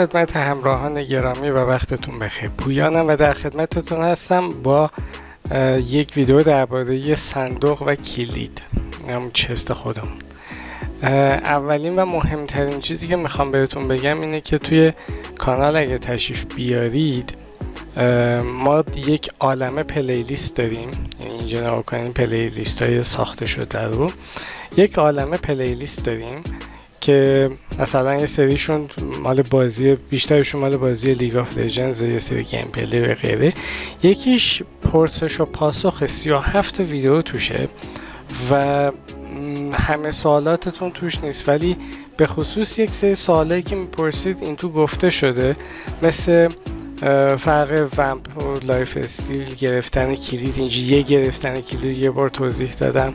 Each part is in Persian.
خدمت همراهان گرامی و وقتتون بخیر. پویانم و در خدمتتون هستم با یک ویدیو درباره صندوق و کلید. همون چست خودم اولین و مهمترین چیزی که می‌خوام بهتون بگم اینه که توی کانال اگه تشریف بیارید ما یک عالم پلیلیست داریم. یعنی اینجا نگاه کنید پلیلیست های ساخته شده رو. یک عالم پلیلیست داریم. که مثلا یه سریشون مال بازی بیشترشون مال بازی League of Legends یه سری gameplay و غیره. یکیش پرسش و پاسخ 37 ویدیو توشه و همه سوالاتتون توش نیست ولی به خصوص یک سری سوالایی که می‌پرسید این تو گفته شده. مثل فرق vamp و life steal گرفتن کلید اینجا یه گرفتن کلید یه بار توضیح دادم.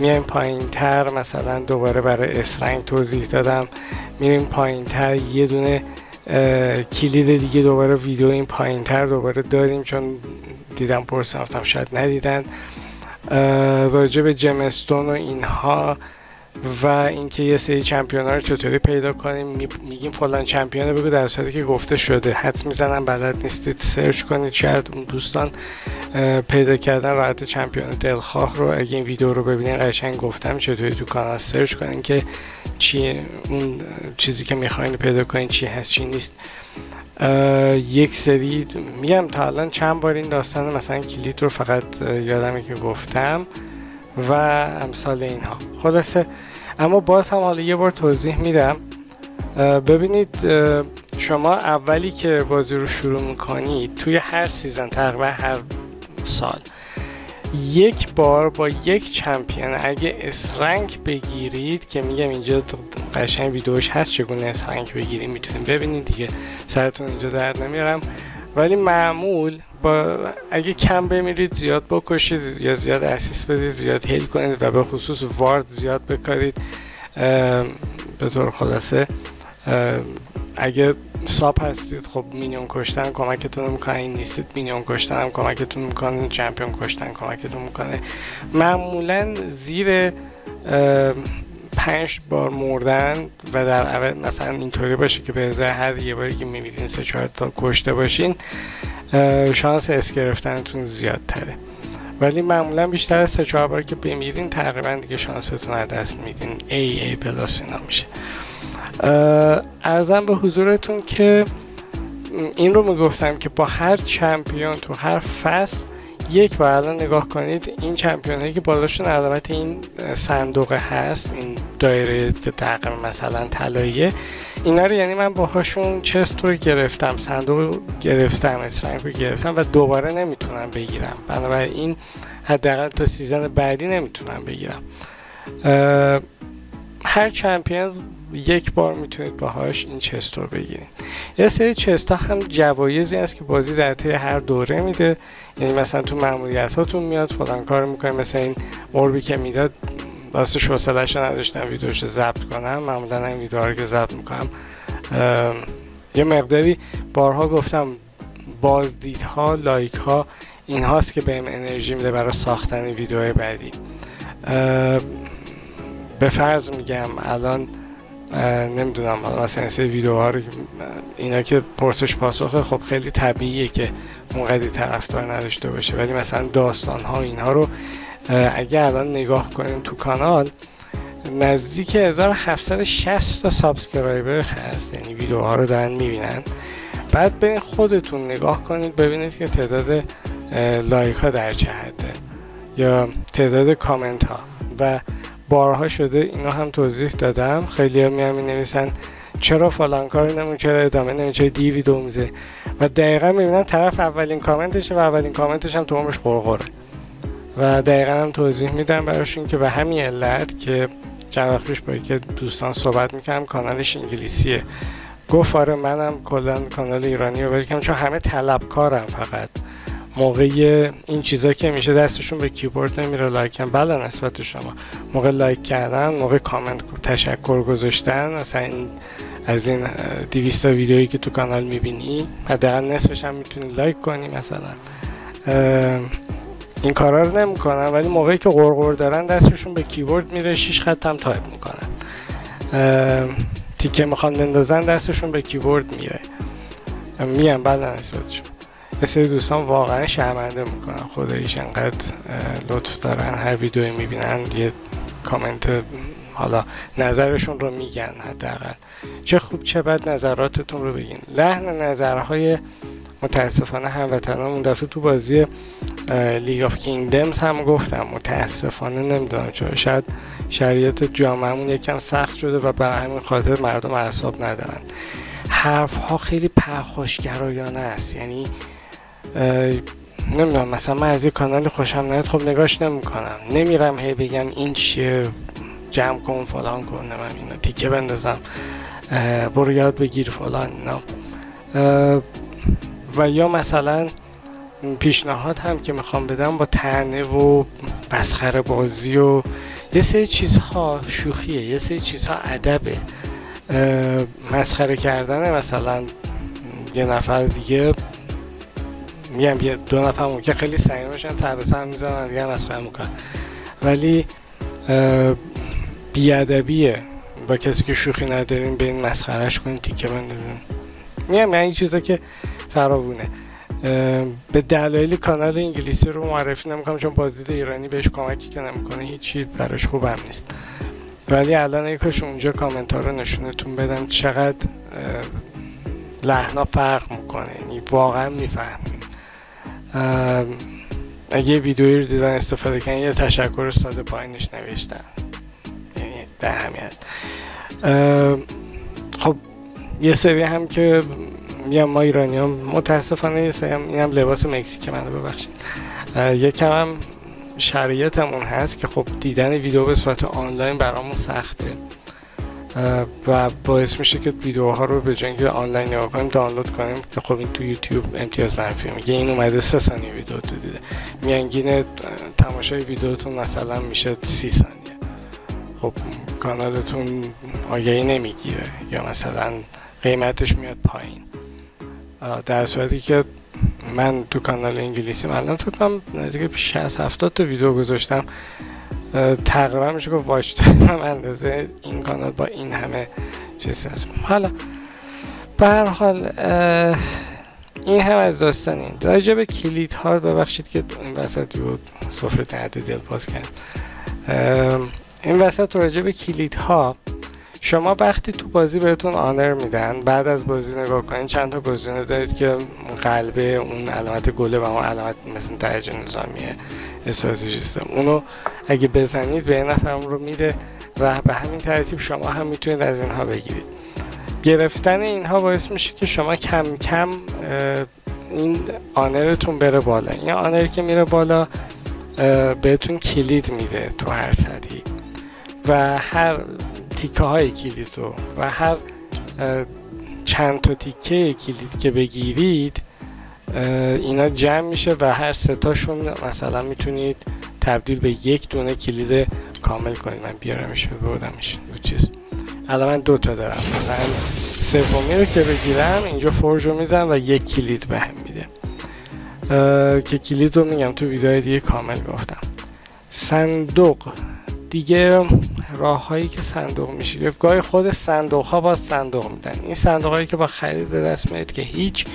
میایم پایین تر مثلا دوباره برای اسرنگ توضیح دادم. میریم پایین تر یه دونه کلید دیگه دوباره ویدیو این پایین تر دوباره داریم چون دیدم پرسن شاید ندیدن. راجع به جمستون و اینها و اینکه یه سری چمپیون ها رو چطوری پیدا کنیم میگیم فلان چمپیون بگو در صورتی که گفته شده. حدس می‌زنم بلد نیستید. سرچ کنید. شاید اون دوستان پیدا کردن راحت champion دلخواه رو اگه این ویدیو رو ببینین قشنگ گفتم چطوری تو کانال search کنین که چی اون چیزی که می‌خواین پیدا کنین چی هست چی نیست. یک سری میگم تا الان چند بار این داستان مثلا کلید رو فقط یادمه که گفتم. و امثال اینها. خلاصه اما باز هم حالا یه بار توضیح میدم. ببینید شما اولی که بازی رو شروع می‌کنید توی هر season تقریبا هر سال یک بار با یک چمپیون اگه اسرنگ بگیرید که میگم اینجا قشنگ ویدیوش هست چگونه اسرنگ بگیرید می‌تونید ببینید دیگه سرتون اینجا درد نمیارم. ولی معمول با اگه کم بمیرید زیاد بکشید یا زیاد اسیس بدید زیاد هیل کنید و به خصوص وارد زیاد بکارید به طور خلاصه اگه supp هستید خب minion کشتن کمکتون می‌کنه این نیستید minion کشتن هم کمکتون می‌کنه champion کشتن کمکتون می‌کنه. معمولا زیر پنج بار مردن و در اول مثلا اینطوری باشه که به ازای هر یه باری که می‌بینین سه چهار تا کشته باشین شانس S گرفتنتون زیادتره. ولی معمولا بیشتر از سه چهار بار که بمیرین تقریبا دیگه شانستون از دست میدین. A A plus اینا میشه. ارزم به حضورتون که این رو می‌گفتم که با هر چمپیون تو هر فصل یک بار الان نگاه کنید این چمپیون هایی که بالاشون علامت این صندوق هست این دایره تقریبا مثلا طلاییه اینا رو یعنی من باهاشون چست رو گرفتم صندوق گرفتم اسرنگ رو گرفتم و دوباره نمی‌تونم بگیرم. بنابراین حداقل تا سیزن بعدی نمی‌تونم بگیرم. هر چمپیون یک بار می‌تونید باهاش این چست رو بگیرید. یه سری چست ها هم جوایزی هست که بازی در طی هر دوره میده. یعنی مثلا تو معمولیت هاتون میاد فلان کار می‌کنه مثل این اوربی که می‌داد راستش حوصله‌اش نداشتم ویدیوش رو ضبط کنم. معمولا این ویدیوها رو که ضبط می‌کنم. یه مقداری بارها گفتم بازدیدها لایک ها این هاست که بهم انرژی میده برای ساختن ویدیوهای بعدی. به فرض میگم الان نمی‌دونم مثلا سه ویدیوها رو اینا که پرسش پاسخه خب خیلی طبیعیه که اونقدی طرفدار نداشته باشه. ولی مثلا داستان ها اینها رو اگه الان نگاه کنیم تو کانال نزدیک 1760 تا subscriber هست. یعنی ویدیوها رو دارن می‌بینن. بعد به خودتون نگاه کنید ببینید که تعداد like ها در چه حده یا تعداد کامنت ها و بارها شده اینو هم توضیح دادم. خیلی هم می نویسن چرا فلان کار نمون چرا ادامه نمون چرا دی ویدیو میزه و دقیقا می‌بینم طرف اولین کامنتشه و اولین کامنتش هم تو عمرش قرقره و دقیقا هم توضیح میدم براشون که به همین علت که چند وقت پیش با که دوستان صحبت می‌کنم کانالش انگلیسیه. گفت آره منم کلا کانال ایرانی رو بریکم چون همه طلبکارم فقط. موقع این چیزا که میشه دستشون به کیبورد نمیره like کنن بلانسبت شما. موقع like کردن موقع کامنت تشکر گذاشتن مثلا این از این 200 ویدیویی که تو کانال می‌بینی حداقل نصفش هم می‌تونی like کنی مثلا. این کارا رو نمی‌کنن ولی موقعی که غرغر دارن دستشون به کیبورد میره شیش خط هم تایپ می‌کنن. تیکه می‌خوان بندازن دستشون به کیبورد میره. میگم بلانسبتشون یه سری دوستان واقعا شرمنده می‌کنن خداییش انقدر لطف دارن هر ویدیوی می‌بینن یه کامنت حالا نظرشون رو میگن حداقل. چه خوب چه بد نظراتتون رو بگین. لحن نظرهای متاسفانه هموطنان اون دفعه تو بازی League of Kingdoms هم گفتم. متاسفانه نمی‌دونم چرا. شاید شریعت جامعهمون یکم سخت شده و برای همین خاطر مردم اعصاب ندارن. حرف ها خیلی پرخوشگرایانه است. یعنی نمی‌دونم مثلا من از یه کانال خوشم نیاد خب نگاش نمی‌کنم. نمیرم هی بگم این چیه جمع کن فلان کن من اینا تیکه بندازم. برو یاد بگیر فلان اینا. و یا مثلا پیشنهاد هم که می‌خوام بدم با تنه و مسخره بازی و یه سری چیزها شوخیه یه سری چیزها ادبه. مسخره کردن مثلا یه نفر دیگه میگم یه دو نفر که خیلی سعی باشن تبسه هم می‌زنن دیگه مسخره می‌کنن. ولی بیادبیه. با کسی که شوخی نداریم به این مسخرهش کنیم تیکه بندازیم. میگم این چیزا که فراوونه. به دلایل کانال انگلیسی رو معرفی نمی‌کنم چون بازدید ایرانی بهش کمکی که نمی‌کنه هیچی براش خوبم نیست. ولی الان یکاش اونجا کامنت رو نشونتون بدم چقدر لحنا فرق می‌کنه. یعنی واقعا می‌فهمیم. اگه ویدیویی رو دیدن استفاده کنن یه تشکر ساده پایینش نوشتن. یعنی به همیت خب یه سری هم که میگم ما ایرانی هم متاسفانه یه سری هم, هم لباس مکزیک منو ببخشید. یکم هم شرایطمون هست که خب دیدن ویدیو به صورت آنلاین برامون سخته. و باعث میشه که ویدیوها رو به اینکه آنلاین نگاه کنیم دانلود کنیم. که خب این تو یوتیوب امتیاز منفی. میگه این اومده سه ثانیه ویدیو تو دیده. میانگین تماشای ویدیوتون مثلا میشه سی ثانیه. خب کانالتون آگهی نمی‌گیره یا مثلا قیمتش میاد پایین. در صورتی که من تو کانال انگلیسی الان فکر کنم نزدیک 60 70 تا ویدیو گذاشتم. تقریبا میشه که واچ تایم اندازه این کانال با این همه چیز هست. حالا به هر حال این هم از داستان این راجع به کلید ها ببخشید که این وسط رو سفره تحت دل پاس کرد این وسط راجع به کلید ها شما وقتی تو بازی بهتون آنر میدن بعد از بازی نگاه کنین چند تا گزینه دارید که قلبه اون علامت گله و اون علامت مثل درجه نظامیه استراتژیسته اونو اگه بزنید به نفر رو میده و به همین ترتیب شما هم می‌تونید از اینها بگیرید. گرفتن اینها باعث میشه که شما کم کم این آنرتون بره بالا. این آنر که میره بالا بهتون کلید میده تو هر سطحی و هر تیکه های کلید رو و هر چند تا تیکه کلید که بگیرید اینا جمع میشه و هر ستاشون مثلا می‌تونید تبدیل به یک دونه کلید کامل کنید. من بیارمش بردمش. دو چیز. الان من دو تا دارم. مثلا سومی رو که بگیرم اینجا فرج رو می‌زنم و یک کلید به هم میده. که کلید رو میگم تو ویدیو دیگه کامل گفتم. صندوق. دیگه راه هایی که صندوق میشه. گاهی خود صندوق ها با صندوق میدن. این صندوق هایی که با خرید به دست میاد که هیچ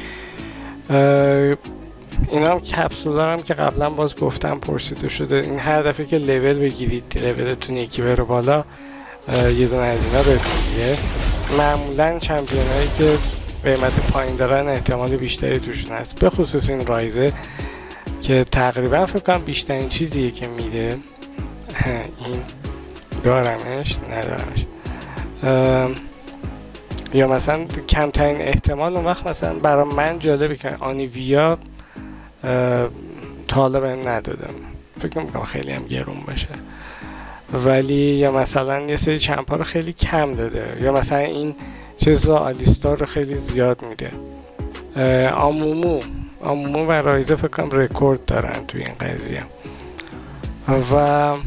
این هم کپسول دارم که قبلا باز گفتم پرسیده شده. این هر دفعه که لول بگیرید لولتون یکی بره بالا یه دونه از اینا بهتون معمولا چمپیون هایی که قیمت پایین دارن احتمال بیشتری توشون هست. به خصوص این رایزه که تقریبا فکر کنم بیشترین چیزیه که میده. این. دارمش؟ ندارمش. یا مثلا کمترین احتمال اون وقت مثلا برای من جالبه که آنیویا حالا بهم ندادم. فکر می‌کنم خیلی هم گرون باشه. ولی یا مثلا یه سری چمپا رو خیلی کم داده. یا مثلا این چیز رو آلیستار رو خیلی زیاد میده. آمومو. آمومو و رایزه فکر کنم رکورد دارن توی این قضیه. و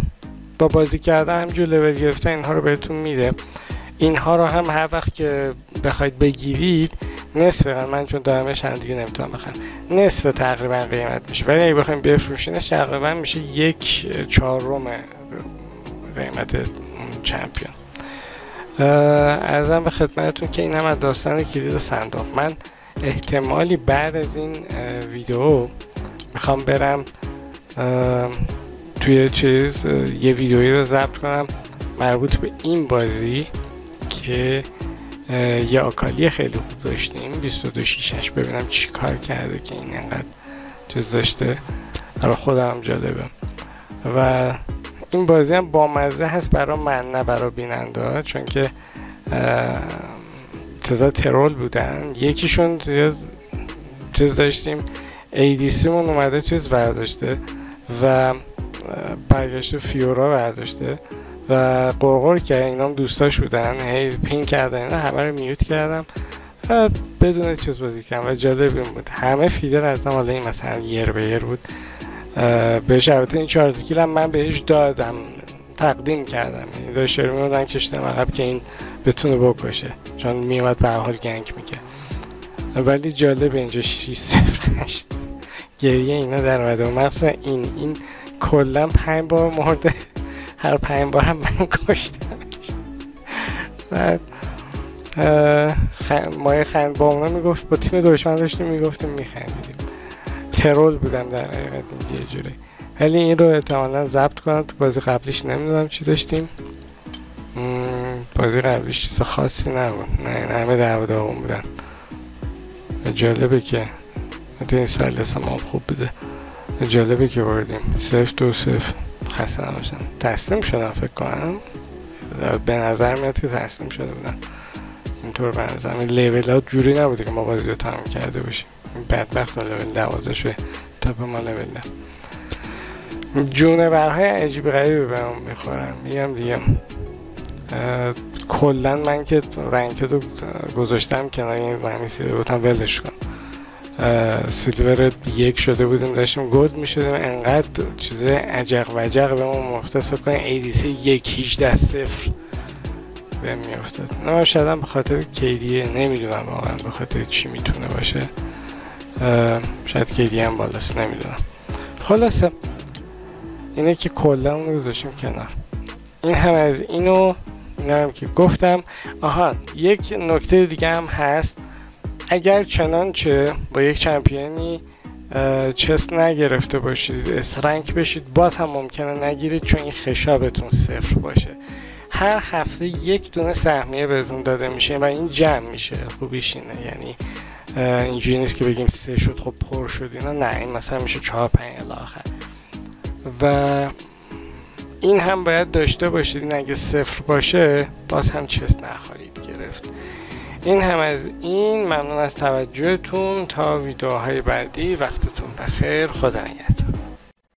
با بازی کردن همجور لول گرفتن اینها رو بهتون میده. اینها رو هم هر وقت که بخواید بگیرید نصف من چون دارمش هم دیگه نمی‌تونم بخرم نصف تقریبا قیمت میشه. ولی اگه بخوایم بفروشینش تقریبا میشه یک چهارم قیمت چمپیون. ارزم به خدمتتون که این هم از داستان کلید صندوق. من احتمالی بعد از این ویدیو می‌خوام برم توی چیز یه ویدیویی رو ضبط کنم. مربوط به این بازی که یه آکالی خیلی خوب داشتیم. 22 شیشش ببینم چی کار کرده که این انقدر چیز داشته. برای خودم جالبه. و این بازی هم بامزه هست برای من نه برای بیننده چون که تزا ترول بودن. یکیشون چیز داشتیم. ADC من اومده چیز برداشته. و برگشت فیورا برداشته و قرقر که اینا هم دوستاش بودن هی پین کردن اینا همه رو میوت کردم بدون چیز بازی کردم و جالب این بود. همه فیدر از حالا این مثلا یر به یر بود. بهش البته این چهار هم من بهش دادم تقدیم کردم. یعنی داشت رو میبودن کشتم عقب که این بتونه بکشه. چون میومد به حال گنگ می‌کرد. ولی جالب اینجا 6 0 8 گریه اینا در اومده. و مخصوصا این این کلا پنج بار مرده. هر پنج بار هم من کشتم. بعد مایه خند با اونا می‌گفت با تیم دشمن داشتیم می‌گفتیم میخندیدیم. ترول بودم در حقیقت اینجا جوری. ولی این رو احتمالا ضبط کنم تو بازی قبلیش نمی‌دونم چی داشتیم. بازی قبلیش چیز خاصی نبود. نه این همه دعوا بودن. جالبه که این سال ما خوب بوده. جالبه که بردیم. صفر دو صفر. خسته نباشن تسلیم شدن فکر کنم. به نظر میاد که تسلیم شده بودن. اینطور به نظر لیول ها جوری نبوده که ما بازی رو تمام کرده باشیم. بدبخت لیول دوازه شده. تا به ما لیول ده. جونورهای عجیب غریبی به اون می‌خورم. میگم دیگه. کلا من که رنگ رو گذاشتم کنار این رمیسی بودم ولش کن. سیلور یک شده بودیم داشتیم گلد می‌شدیم. انقدر چیز عجق وجق به ما مفتد فکر کنیم ADC یک 18 صفر به میافتاد. نه شاید به خاطر کیدیه نمی‌دونم واقعا به خاطر چی می‌تونه باشه. شاید کیدی هم بالاست نمی‌دونم. خلاصه اینه که کلا اون گذاشتیم کنار. این هم از اینو اینا که گفتم. آها یک نکته دیگه هم هست. اگر چنانچه با یک چمپیونی چست نگرفته باشید اسرنک بشید باز هم ممکنه نگیرید چون این خشابتون صفر باشه. هر هفته یک دونه سهمیه بهتون داده میشه و این جمع میشه. خوبیش اینه. یعنی اینجوری نیست که بگیم سه شد خب پر شد اینا. نه این مثلا میشه چهار پنج الاخر و این هم باید داشته باشید. این اگه صفر باشه باز هم چست نخواهید گرفت. این هم از این. ممنون از توجهتون. تا ویدیوهای بعدی. وقتتون بخیر. خدا نگهدار